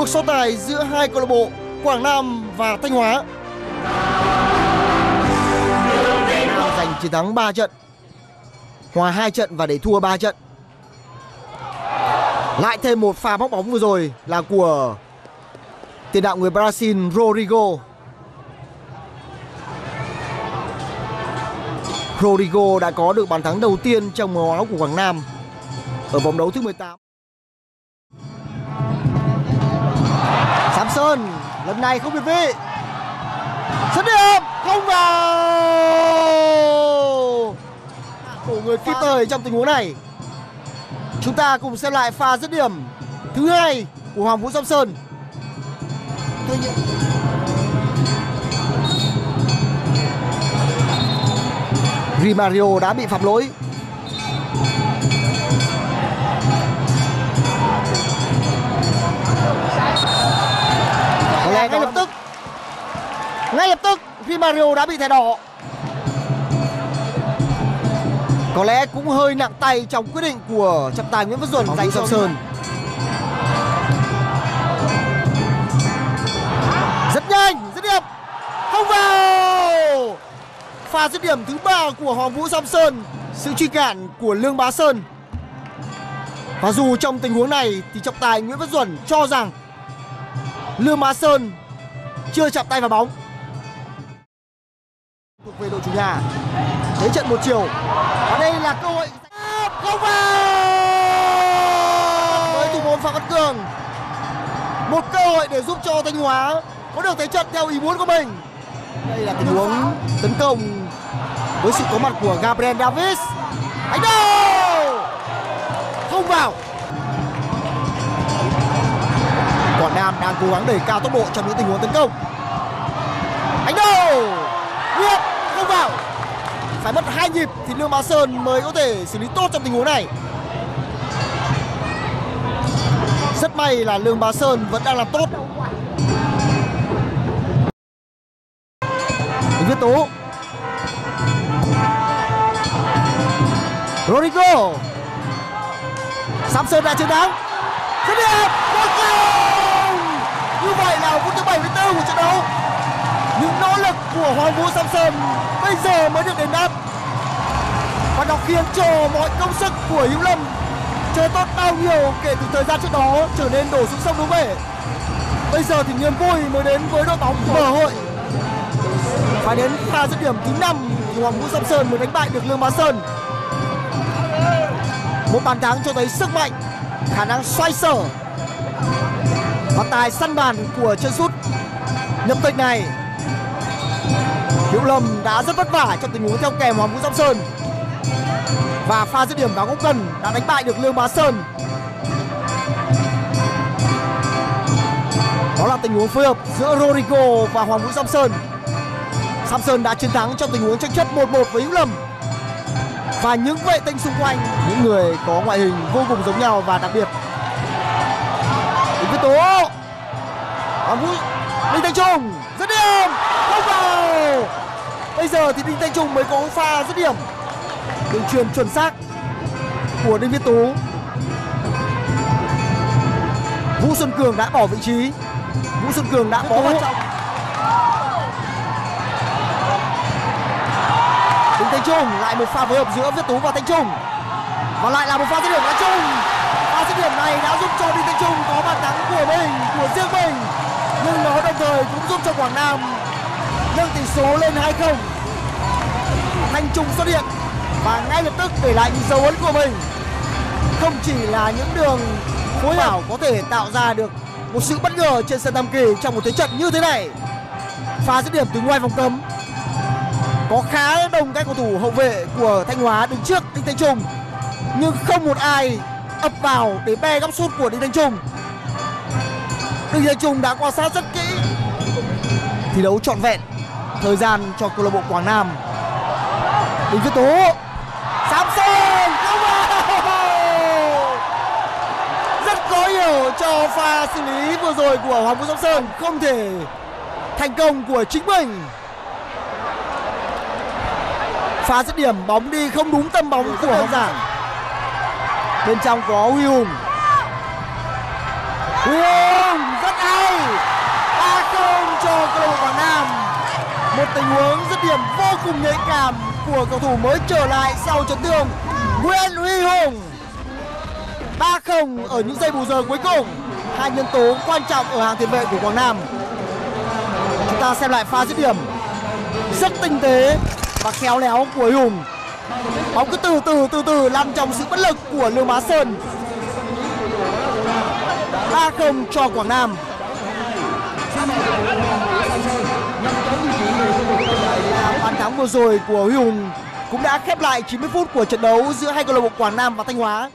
cuộc so tài giữa hai câu lạc bộ Quảng Nam và Thanh Hóa. Giành chiến thắng 3 trận, hòa 2 trận và để thua 3 trận. Lại thêm một pha bóc bóng vừa rồi là của tiền đạo người Brazil Rodrigo. Rodrigo đã có được bàn thắng đầu tiên trong màu áo của Quảng Nam ở vòng đấu thứ 18 Samson lần này không biệt vị. Dứt điểm không vào. Của người kịp thời trong tình huống này. Chúng ta cùng xem lại pha dứt điểm thứ hai của Hoàng Vũ Samson tuy nhiên Rimario đã bị phạm lỗi Ngay lập tức Rimario đã bị thẻ đỏ. Có lẽ cũng hơi nặng tay trong quyết định của trọng tài Nguyễn Văn Duẩn dành cho Sơn. Rất nhanh, rất điểm. Không vào. Pha dứt điểm thứ ba của Hoàng Vũ Samson Sự truy cản của Lương Bá Sơn. Và dù trong tình huống này thì trọng tài Nguyễn Văn Duẩn cho rằng Lương Bá Sơn chưa chạm tay vào bóng về đội chủ nhà. Thế trận một chiều. Và đây là cơ hội. Không vào! Với thủ môn phạm văn cường. Một cơ hội để giúp cho thanh hóa có được thế trận theo ý muốn của mình. Đây là tình huống tấn công với sự có mặt của Gabriel Davis. Đánh đầu không vào! Quảng Nam đang cố gắng đẩy cao tốc độ trong những tình huống tấn công. Đánh đầu Nguyệt! Không vào. Phải mất hai nhịp thì Lương Bá Sơn mới có thể xử lý tốt trong tình huống này. Rất may là Lương Bá Sơn vẫn đang làm tốt. Viết Tú. Rodrigo. Samson đã chiến thắng dứt điểm một không như vậy là phút thứ 74 của trận đấu những nỗ lực của Hoàng Vũ Samson. Bây giờ mới được đền đáp. Và nó khiến cho mọi công sức của Hữu Lâm chơi tốt bao nhiêu kể từ thời gian trước đó trở nên đổ xuống sông đúng bể bây giờ thì niềm vui mới đến với đội bóng mở hội phải đến pha dứt điểm thứ năm thì Hoàng Vũ Samson mới đánh bại được Lương Bá Sơn. Một bàn thắng cho thấy sức mạnh, khả năng xoay sở và tài săn bàn của chân sút. Nhập tịch này Hữu Lâm đã rất vất vả trong tình huống theo kèm Hoàng Vũ Sóc Sơn. Và pha dứt điểm vào góc gần đã đánh bại được Lương Bá Sơn. Đó là tình huống phối hợp giữa Rodrigo và Hoàng Vũ Samson Samson đã chiến thắng trong tình huống tranh chấp 1-1 với Hữu Lâm. Và những vệ tinh xung quanh, những người có ngoại hình vô cùng giống nhau và đặc biệt. Đinh Viết Tố. Hoàng Vũ Đinh Thanh Trung, dứt điểm giờ thì Đinh Thanh Trung mới có pha dứt điểm. Đường truyền chuẩn xác của Đinh Viết Tú. Vũ Xuân Cường đã bỏ vị trí. Vũ Xuân Cường đã có vào trong Đinh Thanh Trung lại một pha phối hợp giữa Viết Tú và Thanh Trung. Và lại là một pha dứt điểm của Trung. Pha dứt điểm này đã giúp cho Đinh Thanh Trung có bàn thắng của mình của riêng mình. Nhưng nó đồng thời cũng giúp cho Quảng Nam nâng tỷ số lên 2-0 Thanh Trung xuất hiện. Và ngay lập tức để lại những dấu ấn của mình. Không chỉ là những đường phối hợp có thể tạo ra được một sự bất ngờ trên sân Tam Kỳ trong một thế trận như thế này. Pha dứt điểm từ ngoài vòng cấm. Có khá đông các cầu thủ hậu vệ của Thanh Hóa đứng trước Đinh Thanh Trung. Nhưng không một ai ập vào để be góc sút của Đinh Thanh Trung. Đinh Thanh Trung đã quan sát rất kỹ thi đấu trọn vẹn, thời gian cho câu lạc bộ Quảng Nam Đinh Duy Tú Samson không vào rất có hiểu cho pha xử lý vừa rồi của Hoàng Vũ Sóc Sơn. Không thể thành công của chính mình. Pha dứt điểm, bóng đi không đúng tâm bóng của Hoàng Giảng. Bên trong có Huy Hùng. Huy Hùng, rất hay. 3 không cho câu lạc bộ một tình huống dứt điểm vô cùng nhạy cảm của cầu thủ mới trở lại sau chấn thương. Nguyễn Huy Hùng. ba không ở những giây bù giờ cuối cùng. Hai nhân tố quan trọng ở hàng tiền vệ của Quảng Nam. Chúng ta xem lại pha dứt điểm. Rất tinh tế và khéo léo của Huy Hùng. Bóng cứ từ từ từ từ lăn trong sự bất lực của Lương Bá Sơn. 3-0 cho Quảng Nam. Thắng vừa rồi của Huy Hùng cũng đã khép lại 90 phút của trận đấu giữa hai câu lạc bộ Quảng Nam và Thanh Hóa.